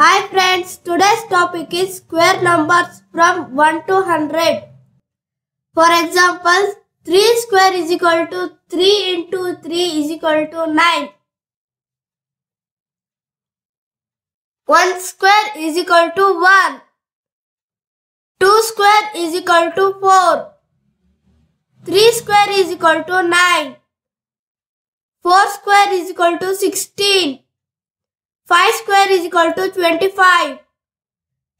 Hi friends, today's topic is square numbers from 1 to 100. For example, 3 square is equal to 3 into 3 is equal to 9. 1 square is equal to 1. 2 square is equal to 4. 3 square is equal to 9. 4 square is equal to 16. 5 square is equal to 25.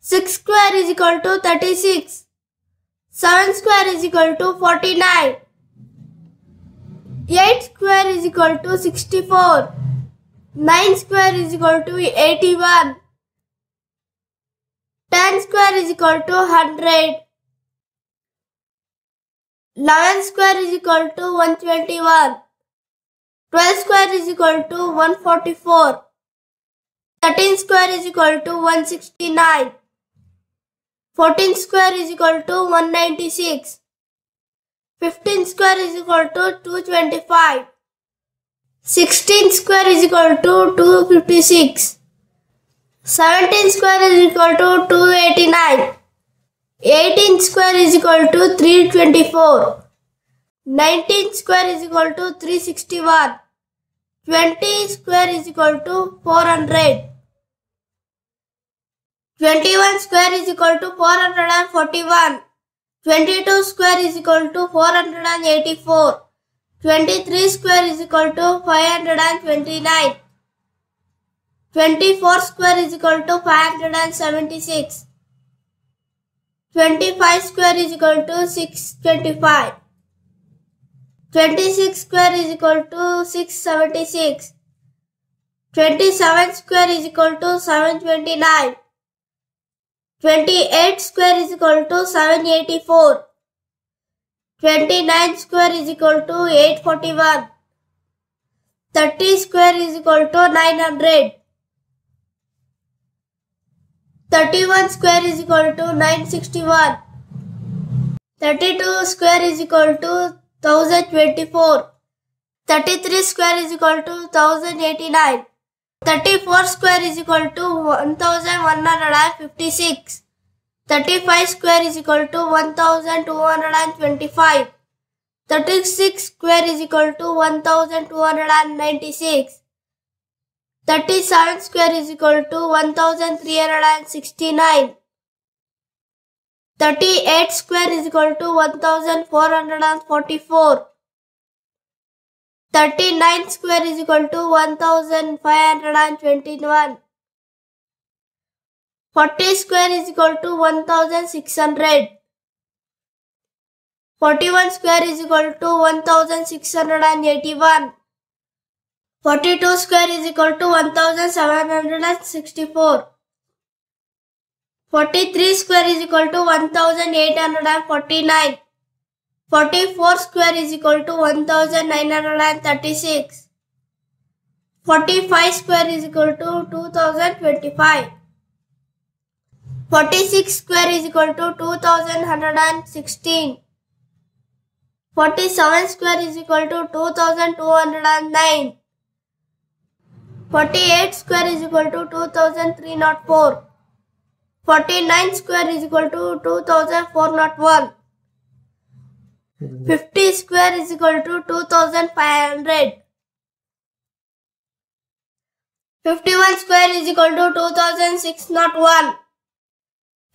6 square is equal to 36. 7 square is equal to 49. 8 square is equal to 64. 9 square is equal to 81. 10 square is equal to 100. 11 square is equal to 121. 12 square is equal to 144. 13 square is equal to 169. 14 square is equal to 196. 15 square is equal to 225. 16 square is equal to 256. 17 square is equal to 289. 18 square is equal to 324. 19 square is equal to 361. 20 square is equal to 400. 21 square is equal to 441. 22 square is equal to 484. 23 square is equal to 529. 24 square is equal to 576. 25 square is equal to 625. 26 square is equal to 676. 27 square is equal to 729. 28 square is equal to 784. 29 square is equal to 841. 30 square is equal to 900. 31 square is equal to 961. 32 square is equal to 1024. 33 square is equal to 1089. 34 square is equal to 1156. 35 square is equal to 1225. 36 square is equal to 1296. 37 square is equal to 1369. 38 square is equal to 1444. 39 square is equal to 1521. 40 square is equal to 1600. 41 square is equal to 1681. 42 square is equal to 1764. 43 square is equal to 1849. 44 square is equal to 1936. 45 square is equal to 2025. 46 square is equal to 2116. 47 square is equal to 2209. 48 square is equal to 2304. 49 square is equal to 2401. 50 square is equal to 2500. 51 square is equal to 2601.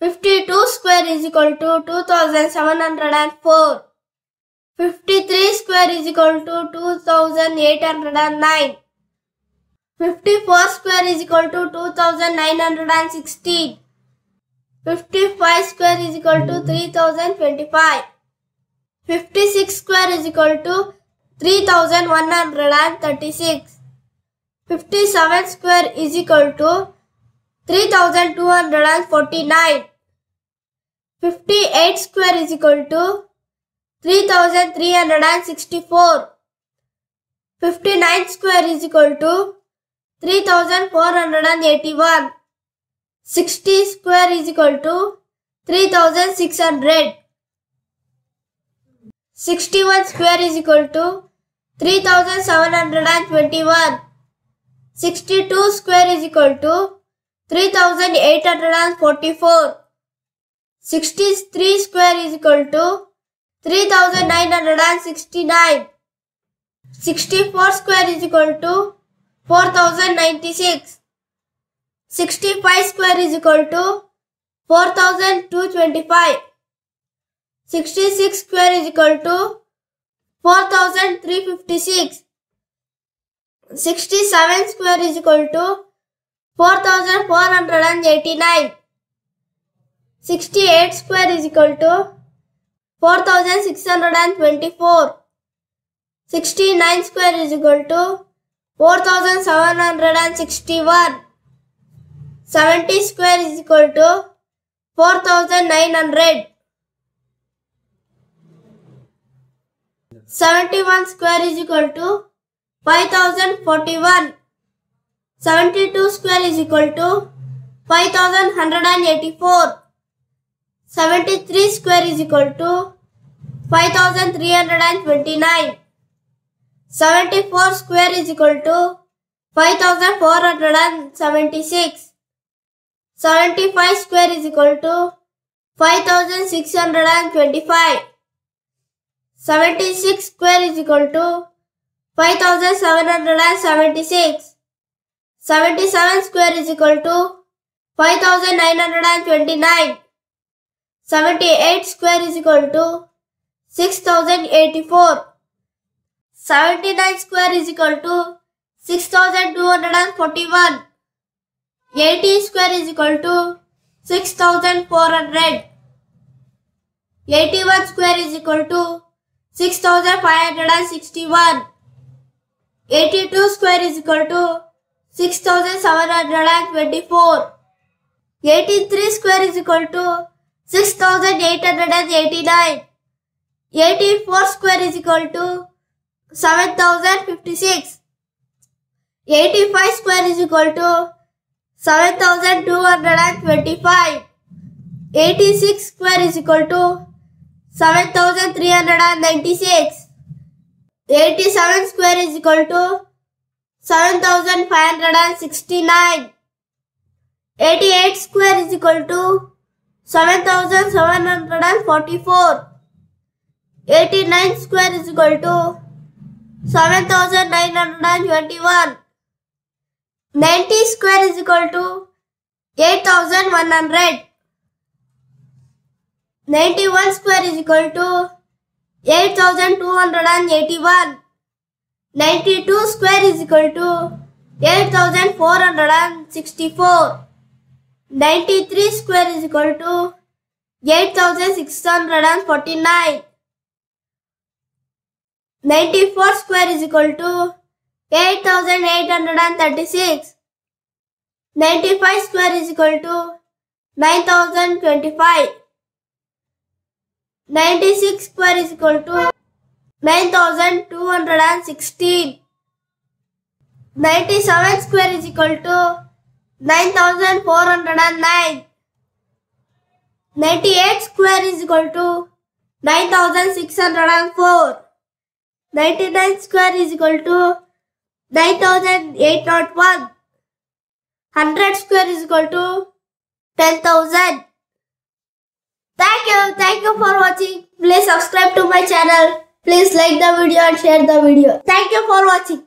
52 square is equal to 2704. 53 square is equal to 2809. 54 square is equal to 2916. 55 square is equal to 3025. 56 square is equal to 3136. 57 square is equal to 3249. 58 square is equal to 3364. 59 square is equal to 3481. 60 square is equal to 3600. 61 square is equal to 3721. 62 square is equal to 3844. 63 square is equal to 3969. 64 square is equal to 4096. 65 square is equal to 4225. 66 square is equal to 4356. 67 square is equal to 4489. 68 square is equal to 4624. 69 square is equal to 4761. 70 square is equal to 4900. 71 square is equal to 5041. 72 square is equal to 5184. 73 square is equal to 5329. 74 square is equal to 5476. 75 square is equal to 5625. 76 square is equal to 5776. 77 square is equal to 5929. 78 square is equal to 6084. 79 square is equal to 6241. 80 square is equal to 6400. 81 square is equal to 6561. 82 square is equal to 6724. 83 square is equal to 6889. 84 square is equal to 7056. 85 square is equal to 7225. 86 square is equal to 7396. 87 square is equal to 7569. 88 square is equal to 7744. 89 square is equal to 7921. 90 square is equal to 8100. 91 square is equal to 8281. 92 square is equal to 8464. 93 square is equal to 8649. 94 square is equal to 8836. 95 square is equal to 9025. 96 square is equal to 9216. 97 square is equal to 9409. 98 square is equal to 9604. 99 square is equal to 9801. 100 square is equal to 10,000. Thank you. Thank you for watching. Please subscribe to my channel. Please like the video and share the video. Thank you for watching.